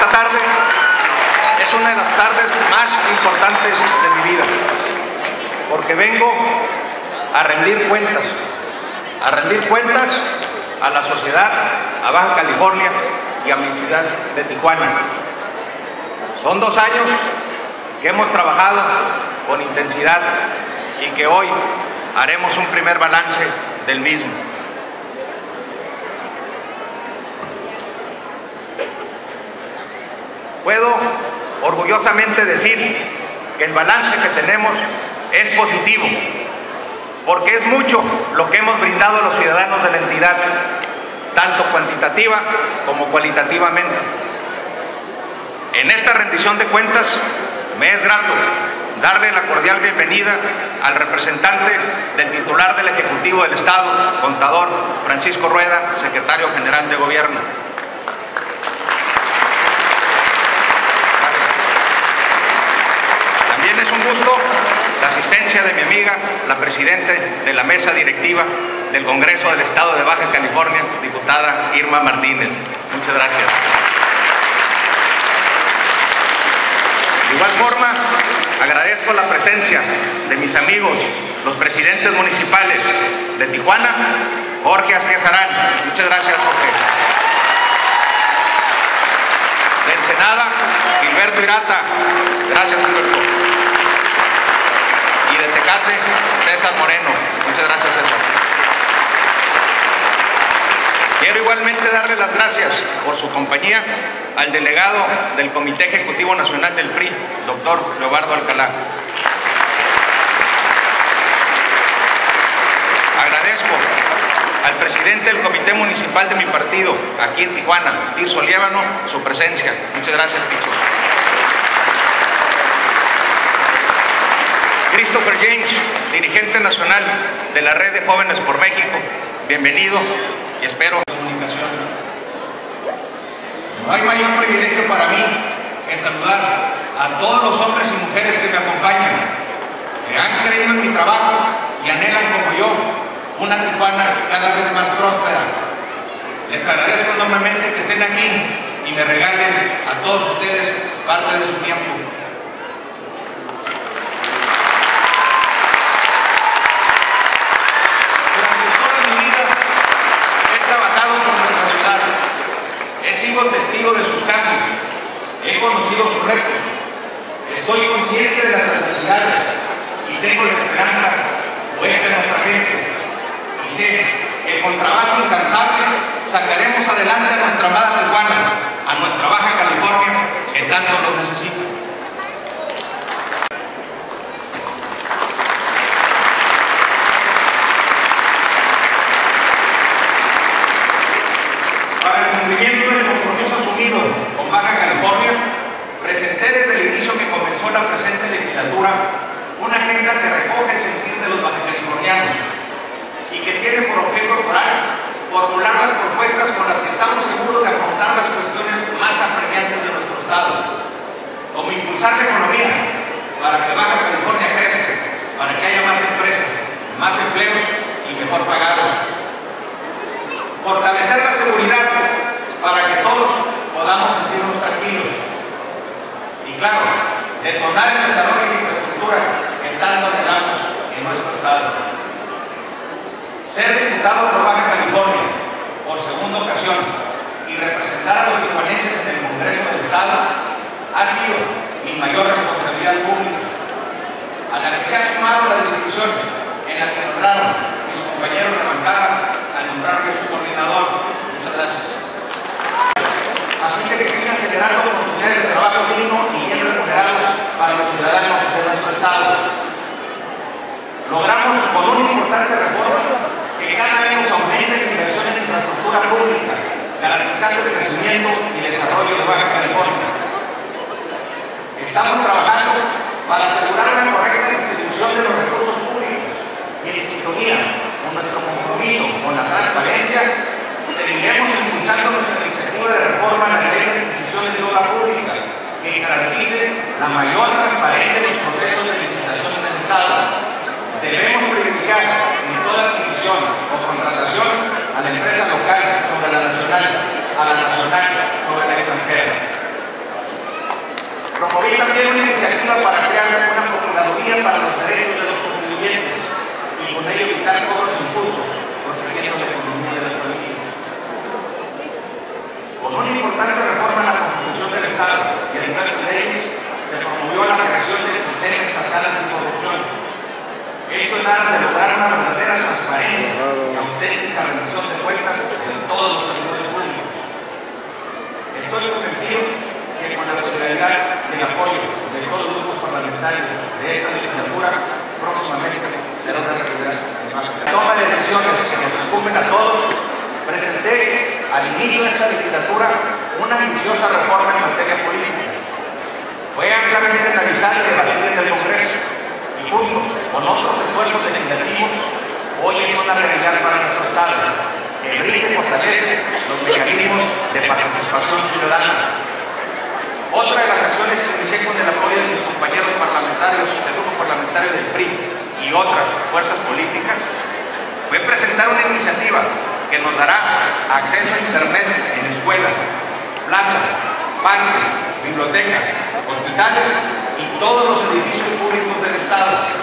Esta tarde es una de las tardes más importantes de mi vida, porque vengo a rendir cuentas, a rendir cuentas a la sociedad, a Baja California y a mi ciudad de Tijuana. Son dos años que hemos trabajado con intensidad y que hoy haremos un primer balance del mismo. Puedo orgullosamente decir que el balance que tenemos es positivo, porque es mucho lo que hemos brindado a los ciudadanos de la entidad, tanto cuantitativa como cualitativamente. En esta rendición de cuentas me es grato darle la cordial bienvenida al representante del titular del Ejecutivo del Estado, contador Francisco Rueda, secretario general de Gobierno. También es un gusto la asistencia de mi amiga, la presidenta de la mesa directiva del Congreso del Estado de Baja California, diputada Irma Martínez. Muchas gracias. De igual forma, agradezco la presencia de mis amigos, los presidentes municipales de Tijuana, Jorge Astiazarán. Muchas gracias, Jorge. De Ensenada, Gilberto Irata. Gracias, Gilberto. César Moreno. Muchas gracias, César. Quiero igualmente darle las gracias por su compañía al delegado del Comité Ejecutivo Nacional del PRI, doctor Leobardo Alcalá. Agradezco al presidente del Comité Municipal de mi partido, aquí en Tijuana, Tirso Liébano, su presencia. Muchas gracias, Tirso. Christopher James, dirigente nacional de la Red de Jóvenes por México, bienvenido y espero comunicación. No hay mayor privilegio para mí que saludar a todos los hombres y mujeres que me acompañan, que han creído en mi trabajo y anhelan como yo una Tijuana cada vez más próspera. Les agradezco enormemente que estén aquí y me regalen a todos ustedes parte de su tiempo. Durante toda mi vida he trabajado por nuestra ciudad. He sido testigo de sus cambios. He conocido sus retos. Estoy consciente de las adversidades y tengo la esperanza puesta nuestra gente. Y sé que con trabajo incansable sacaremos adelante a nuestra amada Tijuana, a nuestra Baja California, que tanto lo necesita. Para el cumplimiento del compromiso asumido con Baja California, presenté desde el inicio que comenzó la presente legislatura una agenda que recoge el sentir de los bajacalifornianos y que tiene por objeto formular las propuestas con las que estamos seguros de afrontar las cuestiones más apremiantes de nuestro Estado, como impulsar la economía para que Baja California crezca, para que haya más empresas, más empleos y mejor pagados fortalecer la seguridad para que todos podamos sentirnos tranquilos. Y claro, detonar el desarrollo en nuestro estado. Ser diputado por Baja California por segunda ocasión y representar a los tijuanenses en el Congreso del Estado ha sido mi mayor responsabilidad pública, a la que se ha sumado la discusión en la que nombraron mis compañeros de bancada al nombrarme su coordinador. Muchas gracias. A fin de que sigan generando oportunidades de trabajo digno y bien remunerados para los ciudadanos de nuestro Estado. Importante reforma que cada año se aumente la inversión en infraestructura pública, garantizando el crecimiento y desarrollo de Baja California. Estamos trabajando para asegurar una correcta distribución de los recursos públicos y en sintonía con nuestro compromiso con la transparencia, seguiremos impulsando nuestra iniciativa de reforma en la ley de adquisiciones de obra pública que garantice la mayor transparencia en los procesos de licitación en el Estado. Debemos privilegiar en toda adquisición o contratación a la empresa local sobre la nacional, a la nacional sobre la extranjera. Apoyé también una iniciativa para crear una Procuraduría para los Derechos de los Contribuyentes y con ello evitar cobros injustos, protegiendo la economía de las familias. Con una importante reforma en la Constitución del Estado y en diversas leyes, se promovió la creación del Sistema Estatal Anticorrupción. Esto es nada de lograr una verdadera transparencia y auténtica rendición de cuentas de todos los servidores públicos. Estoy convencido que con la solidaridad y el apoyo de todos los grupos parlamentarios de esta legislatura, próximamente será una realidad. Toma de decisiones que nos incumben a todos, al inicio de esta legislatura una ambiciosa reforma en materia política. Fue ampliamente analizada y debatida en el Congreso y junto con otros esfuerzos legislativos, hoy es una realidad para nuestro Estado, que rige y fortalece los mecanismos de participación ciudadana. Otra de las acciones que inicié con el apoyo de mis compañeros parlamentarios del grupo parlamentario del PRI y otras fuerzas políticas fue presentar una iniciativa que nos dará acceso a Internet en escuelas, plazas, parques, bibliotecas, hospitales y todos los edificios públicos del Estado.